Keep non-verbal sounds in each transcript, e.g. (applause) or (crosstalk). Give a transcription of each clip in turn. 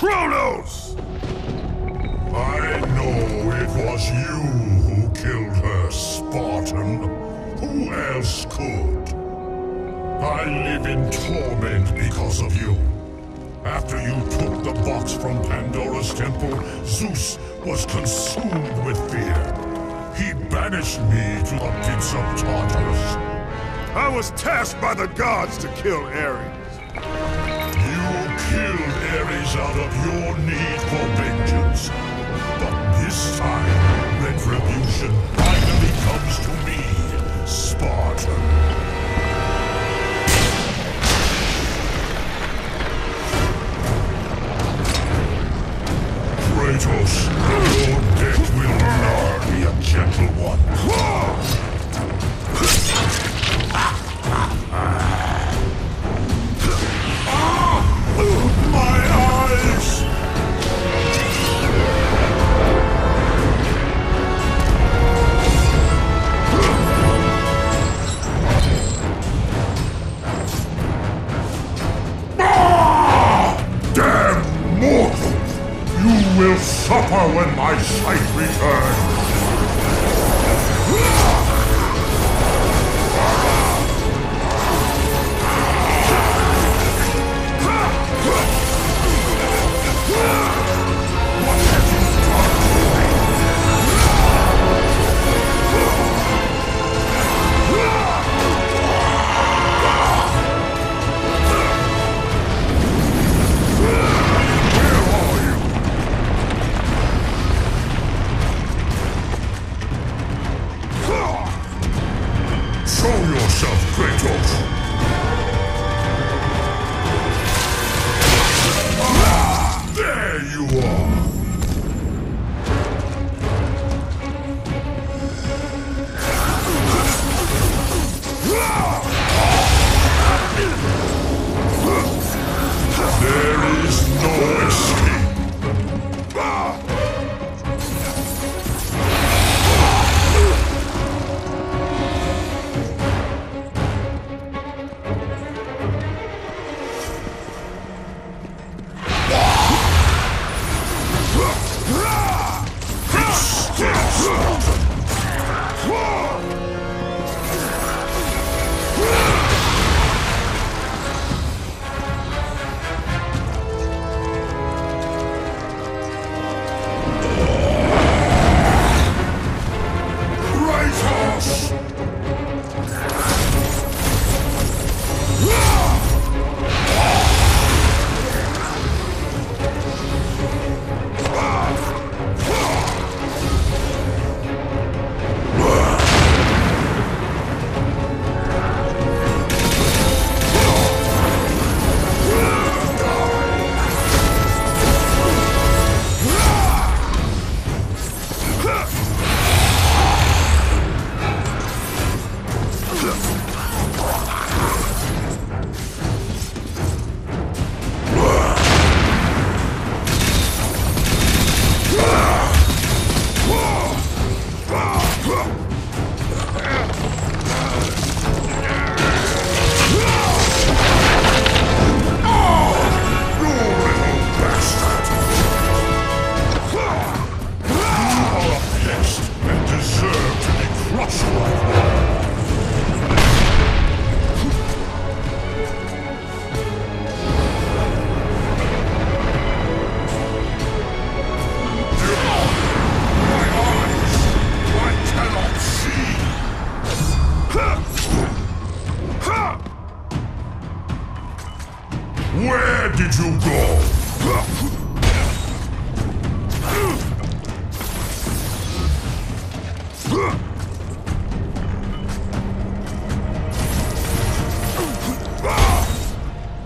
Kratos! I know it was you who killed her, Spartan. Who else could? I live in torment because of you. After you took the box from Pandora's temple, Zeus was consumed with fear. He banished me to the pits of Tartarus. I was tasked by the gods to kill Ares. Ares out of your need for vengeance. But this time, retribution finally comes to me, Spartan. Yourself, Kratos!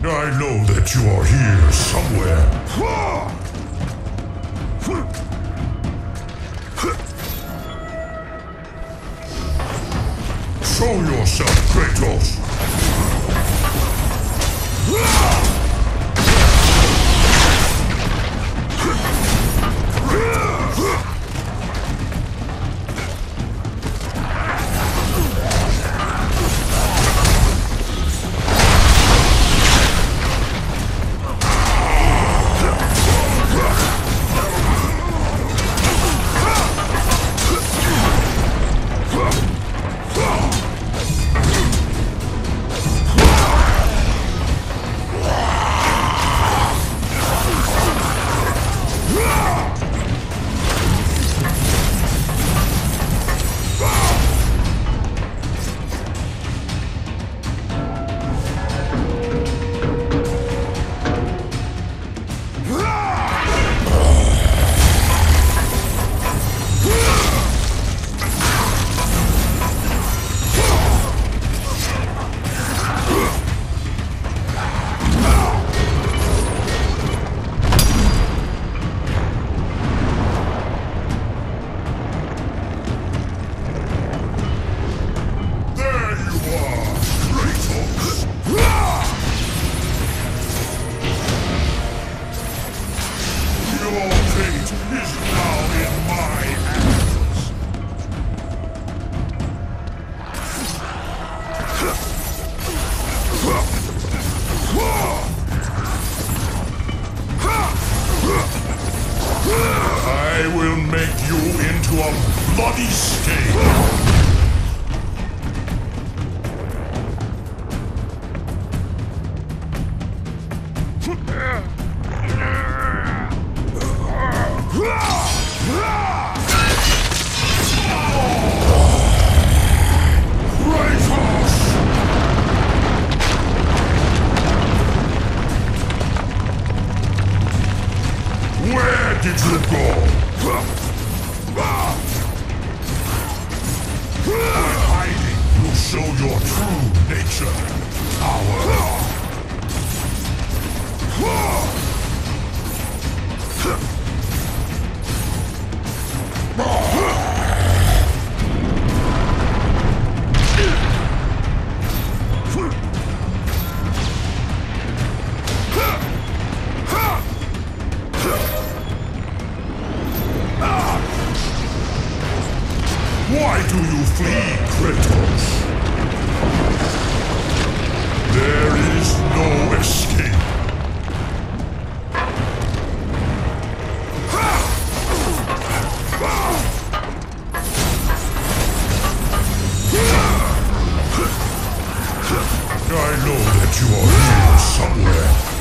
I know that you are here somewhere. Show yourself, Kratos! Ugh! (laughs) Flee, Kratos! There is no escape! I know that you are here somewhere.